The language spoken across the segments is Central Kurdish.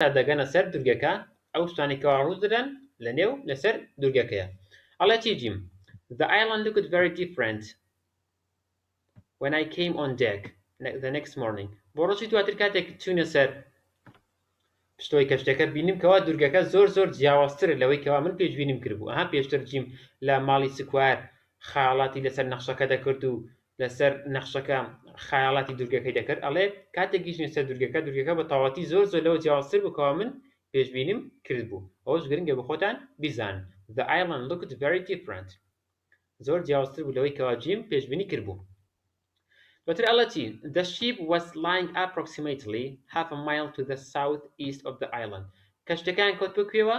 تا دەگەنە سەر دورگەکە ئەو ستانی کەوا ڕووت دەدەن لە نێو لەسەر دورگەکەیە ئەڵێ چی جیم The island looked very different when I came on deck the next morning بۆ ڕۆژی دواتر کاتێک چوینە سەر پشتەوەی کەشتەکە بینیم کەوا دورگەکە زۆر زۆر جیاوازتر لەوەی کەوا من پێشبینیم کردبوو ها پێشتر جیم لە ماڵی سکوار خاڵاتی لەسەر نەخشەکە دەکرد و لەسەر نەخشەکە خایاڵاتی دورگەکەی دەکرد ئەڵێ کاتێک گیشتینە سەر دورگەکە دورگەکە بە تەواوەتی زۆر زۆر لەوە جیاوازتر بوو کەوا من پێشبینیم کردبوو ئەوەش گرنگە بۆ خۆتان بیزانن The island looked very different زۆر جیاوازتر بوو لەوەی کەوا جیم پێشبینی کردبوو دواتر ئەڵێ چی The ship was lying approximately half a mile to the south east of the island کەشتەکان کەوتبوو کوێوە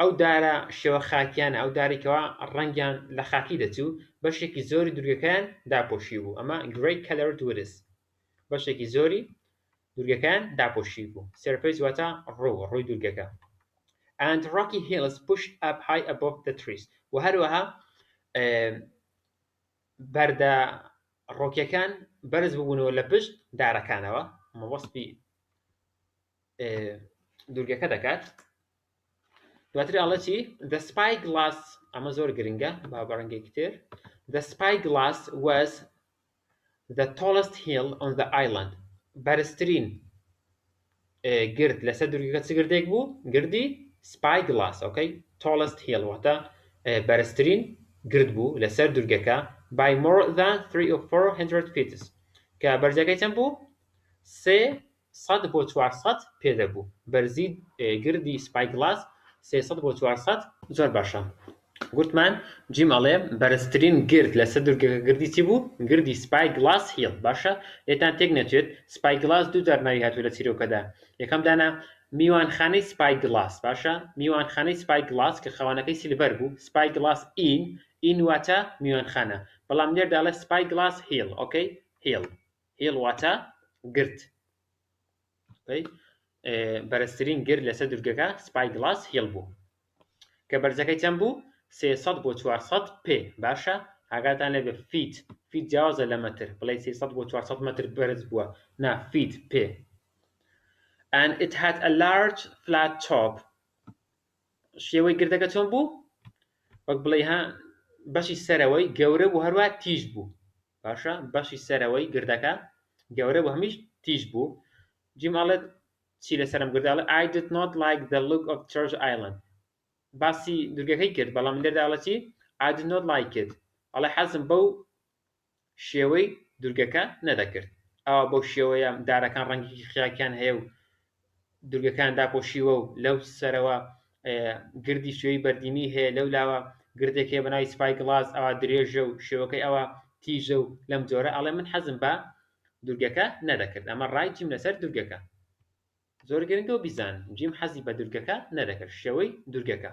ئەو دارە شێوە خاکییانە، ئەو دارەی کەوا ڕەنگیان لە خاکی دەچوو، بەشێکی زۆری دوورگەکەیان داپۆشیبوو، ئەمە Grey Colored Woods، بەشێکی زۆری دوورگەکەیان داپۆشیبوو، Surface واتە ڕوو، ڕووی دوورگەکە، and rocky hills pushed up high above the trees، و هەروەها بەردە ڕۆکیەکان بەرز ببوونەوە لە پشت دارەکانەوە، مەوەستی دوورگەکە دەکات. دواتر ئەڵێ چی the spy glass ئەمە زۆر گرنگە با بە ڕەنگێکی تر the spy glass was the tallest hill on the island بەرزترین گرد لەسەر دوورگەکە چ گردێک بوو گردی سپای گلاس ئۆکەی tallest hill واتە بەرزترین گرد بوو لەسەر دوورگەکە by more than 3 or 400 feet کە بەرزەکەی چەند بوو سێ سەد بۆ چوار سەد پێ دەبوو بەرزی گردی سپای گڵاز سێ سەد بۆ چوار سەد. زۆر باشە گوتمان جیم ئەڵێ بەرزترین گرد لەسەر دوورگەکە گردی چی بوو گردی سپای گڵاس هیڵ باشە لێتان تێک نەچێت سپای گڵاس دوو جار ناوی هاتووە لە چیرۆکەدا یەکەم دانا میوانخانەی سپای گڵاس باشە میوانخانەی سپای گڵاس کە خاوەنەکەی سیلڤەر بوو سپای گڵاس ئین ئین واتە میوانخانە بەڵام لێردا ئەڵێ سپای گڵاس هیڵ ئۆکەی هیڵ هیڵ واتە گرد ئەی بەرزترین گر لەسەر دورگەکە سپای گڵاس هێڵ بوو کە بەرزەکەی چەند بوو سێسەد بۆ چوارسەد پێ باشە ئاگاتان لەبێ فیت فیت جیاوازە لە مەتر بڵێ سێسەد بۆ چوارسەد مەتر بەرز بووە نا فیت پێ and it had a large flat top شێوەی گردەکە چۆن بوو وەک بڵێ ها بەشی سەرەوەی گەورە بوو هەروە تیژ بوو باشە بەشی سەرەوەی گردەکە گەورە بوو هەمیش تیژ بوو جیم ئەڵێت چی لەسەرم گرد ئەڵێ I did not like the look of Treasure Island باسی دورگەکەی کرد بەڵام لێردا ئەڵێ چی I did not like it ئەڵێ حەزم بەو شێوەی دورگەکە نەدەکرد ئەوە بەو شێوەیە دارەکان ڕەنگی خیاکیان هەیە و دورگەکەیان داپۆشیوە و لەو سەرەوە گردی شێوەی بەردینی هەیە لەو لاوە گردێک هەیە بە ناوی سپای گڵاز ئەوە درێژە و شێوەکەی ئەوە تیژە و لەم جۆرە ئەڵێ من حەزم بە دورگەکە نەدەکرد ئەمە ڕای جیم لەسەر دورگەکە زۆر گرنگە و بیزان جیم حەزی بە دورگەکە نەدەکرد شێوەی دورگەکە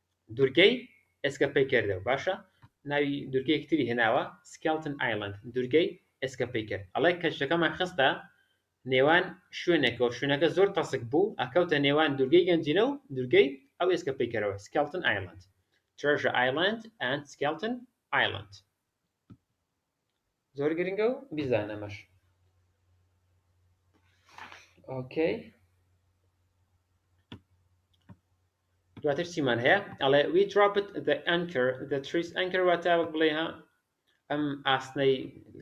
دورگەی ئێسکە پەیکەردەو باشە ناوی دورگەیەکی تری هێناوە Skeleton Island دورگەی ئێسکە پەیکەر ئەڵێ کەچلەکەمان خستە نێوان شوێنێکەوە شوێنەکە زۆر تەسک بوو ئەکەوتە نێوان دورگەی گەنجینە و دورگەی ئەو ئێسکە پەیکەرەوە Skeleton Island Treasure Island and Skeleton Island زۆر گرنگە و بیزان ئەمەش ئۆکەی دواتر چیمان هەیە ئەڵێ وی دراپت دە ئەنکر دە تریس ئەنکر واتە وەک بڵێ ها ئەم ئاسنەی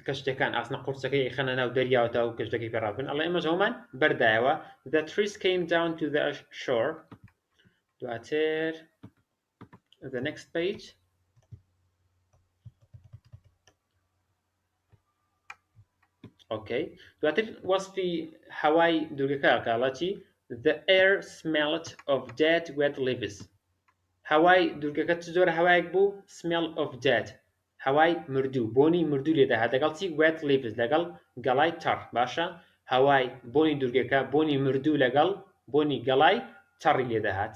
کەشتەکان ئاسنە قورسەکەی خەنە ناو دەریاوەتا و کەشتەکەی پێڕابن ئەڵێ ئەمە هەومان بەردایەوە دە تریس کەیم داون تو دە شۆر دواتر the next page ئۆکەی دواتر وەسفی حەوای دوورگەکە کاڵەتی the air smelt of dead wet leaves هەوای دوورگەکە چ جۆرە هەوایەک بوو smell of dead هەوای مردوو بۆنی مردوو لێدا هەر دەگەڵ چی wet leaves لەگەڵ گەڵای تەڕ باشە هەوای بۆنی دوورگەکە بۆنی مردوو لەگەڵ بۆنی گەڵای تەڕی لێدەهات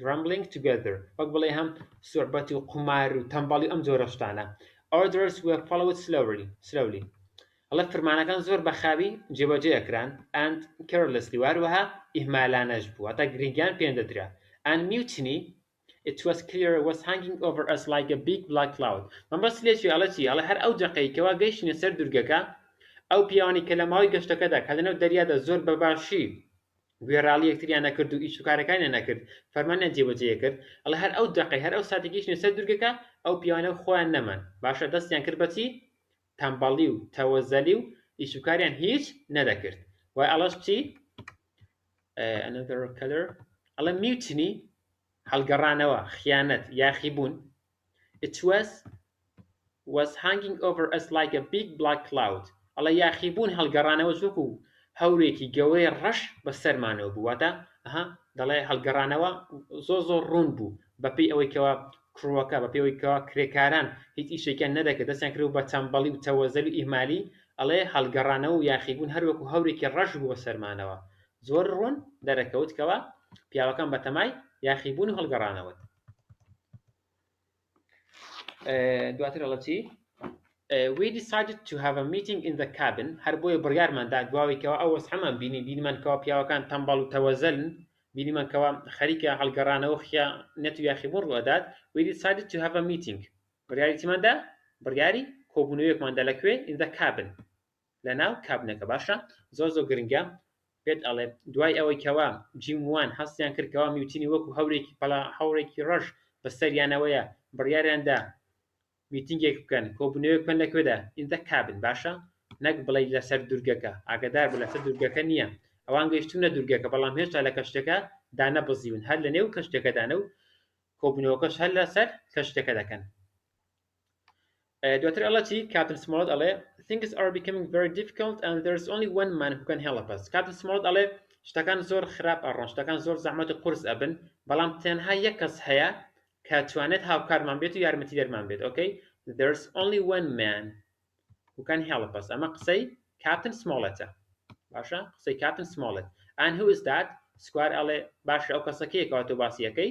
Grumbling together وەک بڵێی هەم سوعبەت و قومار و تەمبەڵی و ئەم جۆرە شتانە Orders were followed slowly slowly ئەڵێ فرمانەکان زۆر بە خاوی جێبەجێ ئەکران and carelessly و هەروەها ئیهمالانەش بوو واتە گرنگیان پێ نەدرا and mutiny it was clear was hanging over us like a big black cloud مەبەستی لێ چیە ئەڵێ چی ئەڵێ هەر ئەو دەقەی کەوا گەیشتینە سەر دوورگەکە ئەو پیاوانەی کە لە ماوەی گەشتەکەدا کە لەنێو دەریادا زۆر بە باشی گوێڕاڵی یەکتریان نەکرد و ئیش و کارەکانیان نەکرد فەرمانیان جێبەجێ کرد ئەڵێ هەر ئەو دەقەی هەر ئەو ساتێک گەیشتنە سەر دوورگەکە ئەو پیاوانە و خۆیان نەمان باشە دەستیان کرد بەچی تەمبەڵی و تەوەزەلی و ئیش و کاریان هیچ نەدەکرد وای ئەڵەش چی ئەڵێ میوتنی هەڵگەڕانەوە خیانەت یاخیبوون It was was hanging over us like a big black cloud ئەڵێ یاخی بوون هەڵگەڕانەوەش وەکو هەورێکی گەورەی ڕەش بە سەرمانەوە بوو واتە ها دەڵێ هەڵگەڕانەوە زۆر زۆر ڕوون بوو بەپێی ئەوەی کەوا کڕوەکە بەپێی ئەوەی کەوا کرێکاران هیچ ئیشێکیان نەدەکرد دەستیان کرد بە تەمبەڵی و تەوەزەل و ئیهمالی ئەڵێ هەڵگەڕانەوە و یاخیبوون هەر وەکو هەورێکی ڕەش بوو بە سەرمانەوە زۆر ڕوون دەرەکەوت کەوا پیاوەکان بەتەمای یاخیبوون و هەڵگەڕانەوەن دواتر ئەڵە چی وی دیسایدد تو هاڤ ا میتینگ ان زە کابن هەر بۆیە بڕیارمان دا دواوەی کەوە ئەو وەزحەمان بینی بینیمان کەوا پیاوەکان تەمبەڵ و تەوەزەلن بینیمان کەوا خەریکە هەڵگەڕانەوە خیانەت و یاخیبوون ڕوو ئەدات وی دیسایدد تو هاڤ ا میتینگ بڕیاری چیمان دا بڕیاری کۆبوونەوەیەکمان دا لە کوێ ان زە کابن لەناو کابنەکە باشە زۆر زۆر گرنگە پێت ئەڵێ دوای ئەوەی کەوا جیم وان هەستیان کرد کەوا میوتینی وەکو هەورێکی پەڵا هەوڕێکی ڕەش بەسەریانەوەیە بڕیاریاندا میتینگێک بکەن کۆبنەوەی بکەن لە کوێدا ئینجا کابن باشە نەک بڵێ لەسەر دوورگەکە ئاگدار بە لەسەر دوورگەکە نییە ئەوان گەیشتونە دوورگەکە بەڵام هێشتا لە کەشتەکە دانە بزیون هەر لە نێو کەشتەکەدانە و کۆبنەوەکەش هەر لەسەر کەشتەکە دەکەن دواتر ئەڵە چی کاپتن سمۆڵت ئەڵێ things are becoming very difficult and there is only one man who can help us کاپتن سمۆڵت ئەڵێ شتەکان زۆر خراپ ئەڕۆن شتەکان زۆر زەحمەت و قورس ئەبن بەڵام تەنها یەک کەس هەیە کە توانێت هاوکارمان بێت و یارمەتی دەرمان بێت ئۆکەی there is only one man who can help us ئەمە قسەی کاپتن سمۆڵێتە باشە قسەی کاپتن سمۆڵێت and who is that سکوار ئەڵێ باشە ئەو کەسەکەیەکەوە تۆ باسیەکەی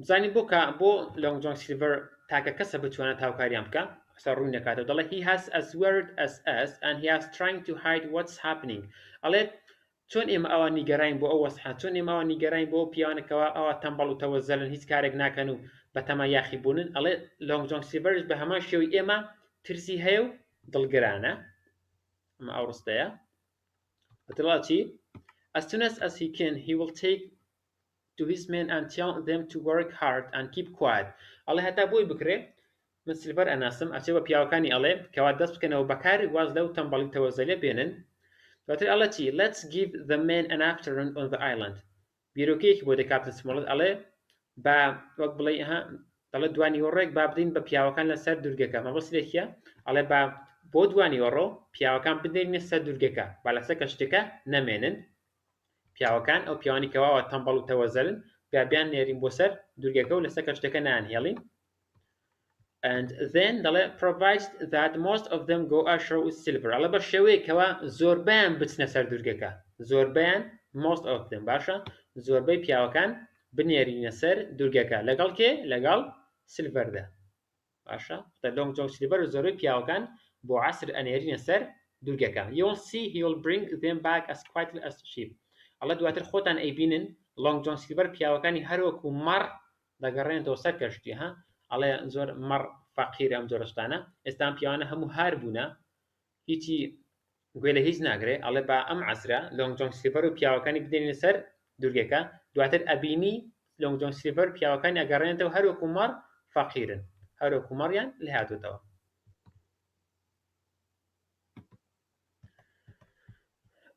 بزانین بۆ کا بۆ لۆنگ جۆن سیلڤەر تاکە کەسە بتوانێت هاوکاریان بکە ئەسا ڕووی نەکاتەوە دەڵێ هی هاس ئەس وەرد ئەس ئەس ئەن هی هاس تراینگ تو هاید واتس هاپنینگ ئەڵێت چۆن ئێمە ئەوان نیگەراین بۆ ئەو وەسحا چۆن ئێمە ئەوان نیگەراین بۆ پیاوانەکەەوە ئەوە تەمبەڵ و تەوە زەلن هیچ کارێک ناکەن و بە تەما یاخی بوونن ئەڵێ لۆنگ جۆن سیلڤەرش بە هەمان شێوی ئێمە ترسی هەیە و دڵگرانە ئەمە ئەو ڕستەیە بەتڵاچی As soon as, as he can, he will take to his men and tell them to work hard and keep quiet ئەڵێ هەتا بۆی بکرێ من سلڤەر ئەناسم ئەچێ بە پیاوەکانی ئەڵێ کەوا دەست بکەنەوە بەکار واز لەو تەمبەڵی تەوەزەلێ بێنن دواتر ئەڵێ چی let's give the men an afternoon on the island بیرۆکەیەکی بۆ دەکاتن سمۆڵت ئەڵێ با وەک بڵێ ها دەڵێ دوانی وەڕێک با بدەین بە پیاوەکان لەسەر دوورگەکە مەبەست لێکیە ئەڵێ با بۆ دوانی وەڕۆ پیاوەکان بدەینە سەر دوورگەکە با لەسەر کەشتەکە نەمێنن پیاوەکان، ئەو پیاوانەی کە وا تەمبەڵ و تەوەزەلن، گا بیاننێرین بۆ سەر دوورگەکە و لەسەر کەشتیەکە نایانهێڵین. and then دەڵێ provided that most of them go ashore with silver ئەڵێ بە شێوەیە کەوا زۆربەیان بچنە سەر دوورگەکە زۆربەیان most of them باشە زۆربەی پیاوەکان بنێرینە سەر دوورگەکە لەگەڵ کێ لەگەڵ سلڤەردا باشە دە لۆنگ جۆنگ سلیڤەر و زۆربەی پیاوەکان بۆ عەسر ئەنێرینە سەر دورگەکە یۆڵ سی هیۆڵ برینگ زێم باک ئەس کوایتلی ئەس شیپ ئەڵێ دواتر خۆتان ئەیبینن لۆنگ جۆن سلیڤەر پیاوەکانی هەروەکو مەڕ دەگەڕێنێتەوە سەر کەشتی ها ئەڵێ زۆر مەڕ فەقیر ئەم جۆرە شتانە ئێستا ئەم پیاوانە هەموو هار بوونە هیچی گوێ لە هیچ ناگرێ ئەڵێ با ئەم عەسرە لۆنگ جۆن سلیپەر و پیاوەکانی بدەینە سەر دوورگەکە دواتر ئەبینی لۆنگ جۆن سلیپەر و پیاوەکانی ئەگەڕێنێتەوە هەر وەکو مەڕ فەقیرن هەر وەکو مەڕیان لێ هاتووەتەوە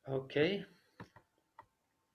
ئۆکەی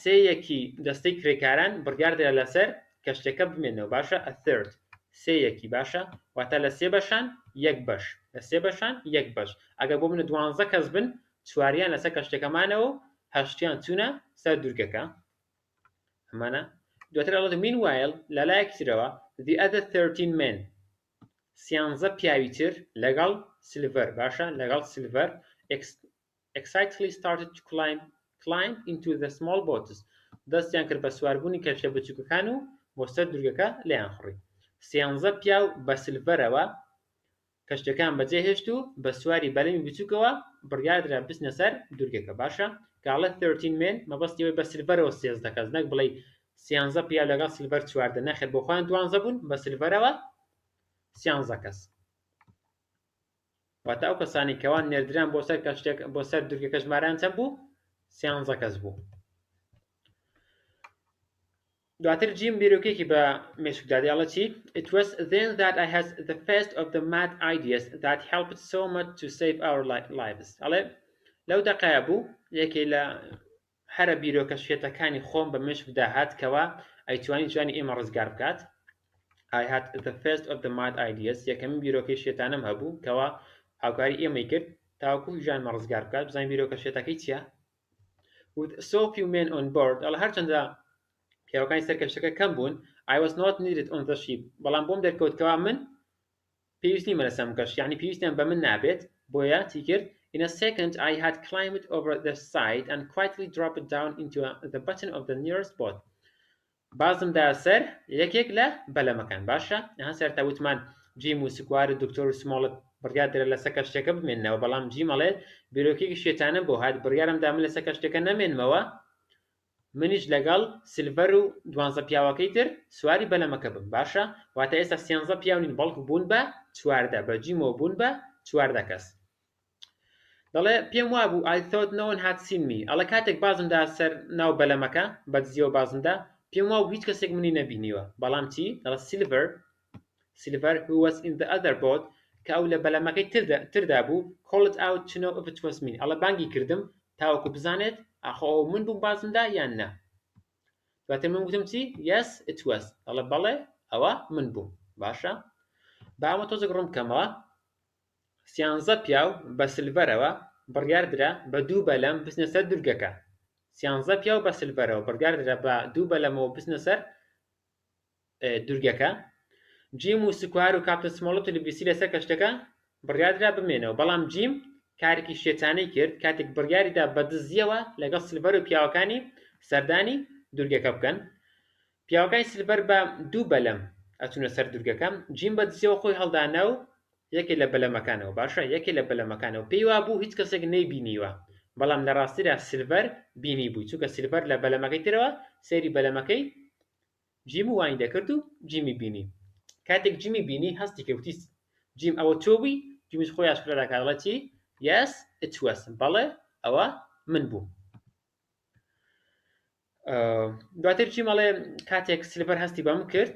سێ یەکی دەستەی کرێکاران بڕیاردرا لەسەر کەشتەکە بمێنەوە باشە ئەثرد سێ یەکی باشە واتە لە سێ بەشان یەک بەش لە سێ بەشان یەک بەش ئەگەر بۆ منە دوانزە کەس بن چواریان لەسەر کەشتەکەمانەوە هەشتیان چوونە سەر دوورگەکە ئەمانە دواتر ئەڵێت مین وایل لە لایەکی ترەوە the other 13 men سیانزە پیاوی تر لەگەڵ سلڤەر باشە لەگەڵ سلڤەر excitedly started to climb climb into the small boats دەستیان کرد بە سواربوونی کەشتیە بچووکەکان و بۆ سەر دوورگەکە لێیان خوڕی سێانزە پیاو بە سلڤەرەوە کەشتەکان بەجێ هێشت و بە سواری بەلەمی بچووکەوە بڕیاردرا بچنە سەر دوورگەکە باشە کاڵە 13 مێن مەبەستی ئەوەی بە سلڤەرەوە سێزدە کەس نەک بڵێ سیانزە پیا لەگەڵ سلڤەر چواردە نەخێر بۆ خۆیان دوانزە بوون بە سلڤەرەوە سیانزە کەس واتە ئەو کەسانی کەوا نێردران بۆ سەر کەشتێک بۆ سەر دورگەکە ژمارەیان چەند بوو سیانزە کەس بوو دواتر جیم بیرۆکێکی بە مێشکدا دەڵە چی it was then that I had the first of the mad ideas that helped so much to save our lives ئەڵێ لەو دەقایە بوو یەکێ لە هەرە بیرۆکە شێتەکانی خۆم بە مێشکدا هات کەوا ئەیتوانی ژیانی ئێمە ڕزگار بکات I had the first of the mad ideas یەکەمین بیرۆکەی شێتانەم هەبوو کەوا هاوکاری ئێمەی کرد تاوەکو ژیانمە ڕزگار بکات بزانین بیرۆکە شێتەکەی چیە With so few men on board ئەڵە هەرچەندە پیاوەکانی سەر کەشتەکە کەم بوون I was not needed on the ship بەڵام بۆم دەرکەوت کەوا من پێویستی نیمە لەسەر مکەش یەعنی پێویستیان بەمن نابێت بۆیە چی کرد In a second I had climbed over the side and quietly dropped down into the bottom of the nearest boat بازم دا سەر یەکێک لە بەلەمەکان باشە ها سەرتا وتمان جیم و سکوار و دکتۆر و سمۆڵت بڕیار درە لەسەر کەشتەکە بمێنەوە بەڵام جیم ئەڵێت بیرۆکەیەکی شێتانەم بۆ هات بڕیارم دا من لەسەر کەشتەکە نەمێنمەوە منیش لەگەڵ سیلڤەر و دوانزە پیاوەکەی تر سواری بەلەمەکە بم باشە واتە ئێستا سیانزە پیاو نین بەڵکو بوون بە چواردە بە جیمەوە بوون بە چواردە کەس دەڵێ پێم وابوو ئای ثۆت نۆ ون هاد سین می ئەڵێ کاتێک بازمدا سەر ناو بەلەمەکە بەدزیەوە بازمدا پێم وابوو هیچ کەسێک منی نەبینیوە بەڵام چی دەڵێ سیلڤەر Silver, who was in the other boat، کە ئەو لە بەلەمەکەی تردا بوو، call it out to know if it was me، ئەڵێ بانگی کردم تاوەکو بزانێت ئاخۆ ئەوە من بووم بازم دا یان نا. دواتر من گوتم چی؟ Yes it was، ئەڵێ بەڵێ ئەوە من بووم. باشە با ئەمە تۆزێک ڕوون بکەمەوە. سیانزە پیاو بە سلڤەرەوە بڕیار درا بە دوو بەلەم بچنە سەر دورگەکە. سیانزە پیاو بە سلڤەرەوە بڕیار درا بە دوو بەلەمەوە بچنە سەر دورگەکە، جیم و سکوار و کاپتن سمۆڵت و لڤیسی لەسەر کەشتەکە بڕیاردرا بمێنەوە، بەڵام جیم کارێکی شێتانەی کرد کاتێک بڕیاریدا بە دزییەوە لەگەڵ سلڤەر و پیاوەکانی سەردانی دورگەکە بکەن. پیاوەکانی سلڤەر بە دوو بەلەم ئەچونە سەر دورگەکە، جیم بە دزییەوە خۆی هەڵدانا و یەکێ لە بەلەمەکانەوە، باشە، یەکێ لە بەلەمەکانەوە پێی وابوو هیچ کەسێک نەیبینیوە، بەڵام لە ڕاستیدا سیلڤەر بینیبووی، چونکە سیلڤەر لە بەلەمەکەی ترەوە سەیری بەلەمەکەی جیم وای دەکرد و جیمی بینی. کاتێک جیمی بینی هەستی کرد وتی جیم ئەوە تۆ بووی؟ جیمیش خۆی ئاشکرا دەکات دەڵێت چی؟ Yes it was بەڵێ ئەوە من بووم. دواتر چی مەڵێ کاتێک سلپەر هەستی بەم کرد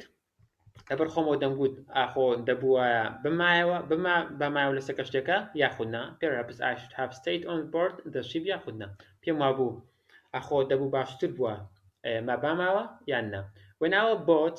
لەبەر خۆمەوە دەمگوت ئاخۆ دەبووە بمایەوە بما بەمایەوە لەسەر کەشتێکە یاخودنا پێراپس ئاشت هاف ستیت ئۆن بۆرد دەشیب یاخودنا پێم وابوو ئاخۆ دەبوو باشتر بووە ما باماوە یان نا وێناوە بۆت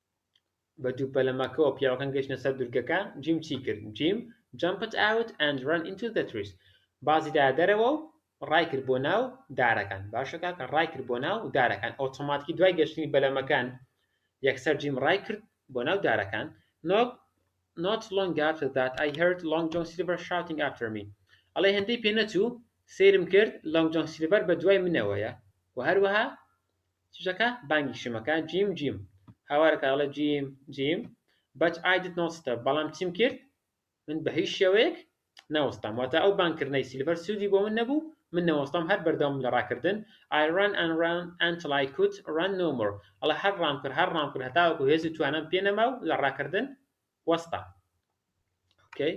بە دوو پەلەمەکەوە پیاوەکان گەشتە سەر دورگەکە جیم چی کرد جیم جمپت ئاوت ئەند ران ئینتو دە تریس بازی دا دەرەوە و ڕای کرد بۆ ناو دارەکان باشە کاکە ڕای کرد بۆ ناو دارەکان ئۆتۆماتیکی دوای گەشتنی بەلەمەکان یەکسەر جیم ڕای کرد بۆ ناو دارەکان نۆک Not long after that I heard Long John Silver shouting after me ئەڵێ هەندەی پێ نەچوو سێرم کرد لانگ جۆن سیلڤەر بە دوای منەوەیە و هەروەها چشەکە بانگی شم ئەکا جیم جیم هاوار ئەکا ئەڵێ جیم جیم but I did not stop بەڵام چیم کرد من بە هیچ شێوەیەک نەوەستام واتە ئەو بانگکردنەی سیلڤەر سوودی بۆ من نەبوو من نەوەستام هەر بەردەوام لە ڕاکردن I ran and ran until I could run no more ئەڵێ هەر ڕام کرد هەر ڕام کرد هەتاوەکو هێز و توانام پێ نەما و لە ڕاکردن وەستام ئۆکەی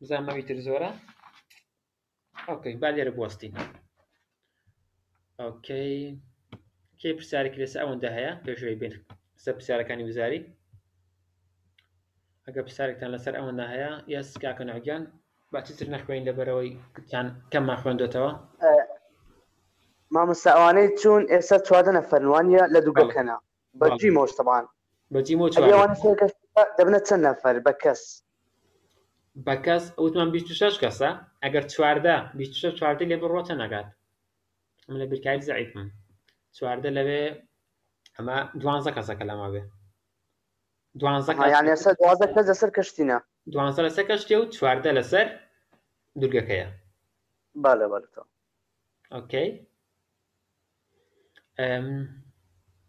بزانمەوی تر زۆرە ئۆکەی با لێرە بوەستین ئۆکەی کێ پرسیارێکی لەسەر ئەوەندە هەیە پێشەوەی بین سە پرسیارەکانی وزاری ئەگە پرسیارێکتان لەسەر ئەوەندە هەیە یا سکاکە نەگیان با چیتر نەخوێن لەبەرەوەی کتان کەممان خوێندێتەوە مامۆستا ئەوانەی چوون ئێستا چواردە نەفەرنوانە لە دووگەکەنا بە جی مۆش تەبان بە جی مۆ دەبنە چەند نەفەر بە کەس بە کەس ئەوتمان 26 کەسە ئەگەر چواردە 26 چواردە لێ بڕۆتە نەگات من لە بیرکاری زعیفم چواردە لەوێ ئەمە دوانزە کەسەکە لەما بێ دوانزە کەس لەسەر کەشتینە دوانزە لەسەر کەشتێ و چواردە لەسەر دوورگەکەیە بالە بالەوە ئۆکەی